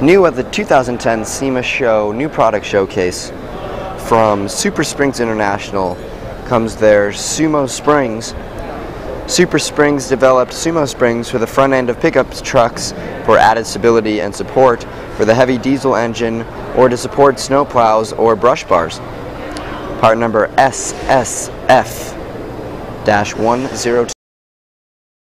New at the 2010 SEMA Show New Product Showcase from Super Springs International comes their Sumo Springs. Super Springs developed Sumo Springs for the front end of pickup trucks for added stability and support for the heavy diesel engine or to support snow plows or brush bars. Part number SSF-102.